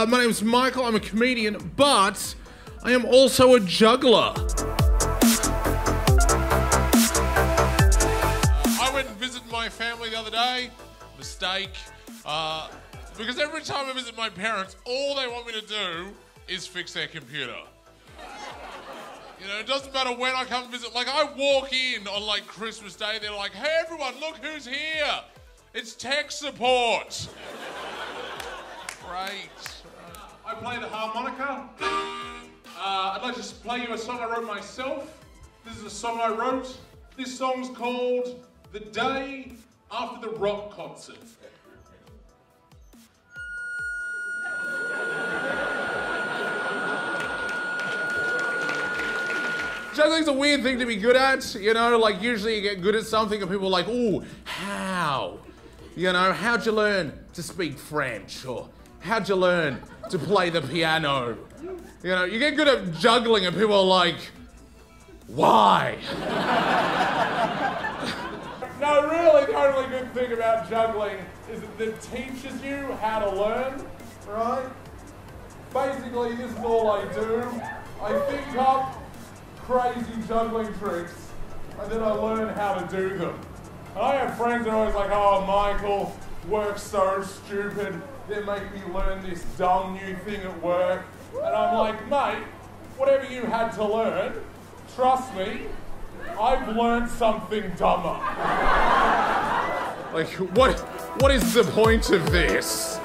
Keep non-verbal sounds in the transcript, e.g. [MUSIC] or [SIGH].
Uh, my name's Michael. I'm a comedian, but I am also a juggler. I went and visited my family the other day. Mistake. Uh, because every time I visit my parents, all they want me to do is fix their computer. You know, it doesn't matter when I come visit. Like, I walk in on, like, Christmas Day, they're like, hey, everyone, look who's here. It's tech support. Great. I play the harmonica. Uh, I'd like to play you a song I wrote myself. This is a song I wrote. This song's called The Day After the Rock Concert. Juggling's a weird thing to be good at, you know, like usually you get good at something and people are like, ooh, how? You know, how'd you learn to speak French? Or how'd you learn to play the piano? You know, you get good at juggling and people are like, why? [LAUGHS] no, really, the only good thing about juggling is that it teaches you how to learn, right? Basically, this is all I do. I think up crazy juggling tricks, and then I learn how to do them. And I have friends that are always like, oh, Michael, work's so stupid. They make me learn this dumb new thing at work. And I'm like, mate, whatever you had to learn, trust me, I've learned something dumber. like, what, what is the point of this?